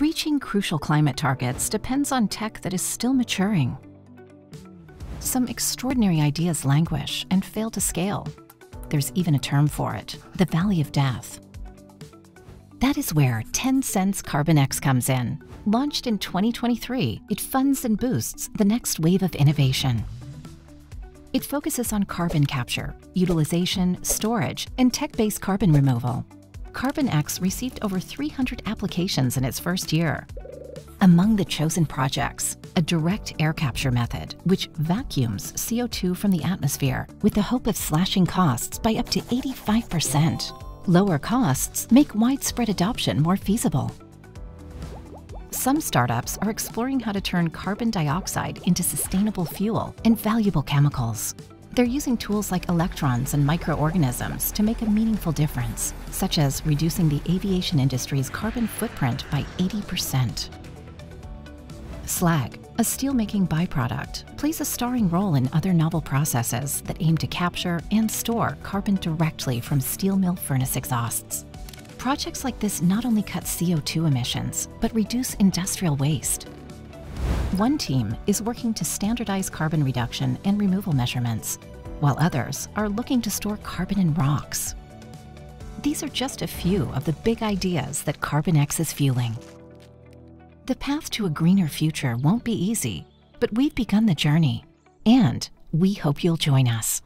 Reaching crucial climate targets depends on tech that is still maturing. Some extraordinary ideas languish and fail to scale. There's even a term for it, the Valley of Death. That is where Tencent's CarbonX comes in. Launched in 2023, it funds and boosts the next wave of innovation. It focuses on carbon capture, utilization, storage, and tech-based carbon removal. CarbonX received over 300 applications in its first year. Among the chosen projects, a direct air capture method, which vacuums CO2 from the atmosphere with the hope of slashing costs by up to 85%. Lower costs make widespread adoption more feasible. Some startups are exploring how to turn carbon dioxide into sustainable fuel and valuable chemicals. They're using tools like electrons and microorganisms to make a meaningful difference, such as reducing the aviation industry's carbon footprint by 80%. Slag, a steelmaking byproduct, plays a starring role in other novel processes that aim to capture and store carbon directly from steel mill furnace exhausts. Projects like this not only cut CO2 emissions, but reduce industrial waste. One team is working to standardize carbon reduction and removal measurements, while others are looking to store carbon in rocks. These are just a few of the big ideas that CarbonX is fueling. The path to a greener future won't be easy, but we've begun the journey, and we hope you'll join us.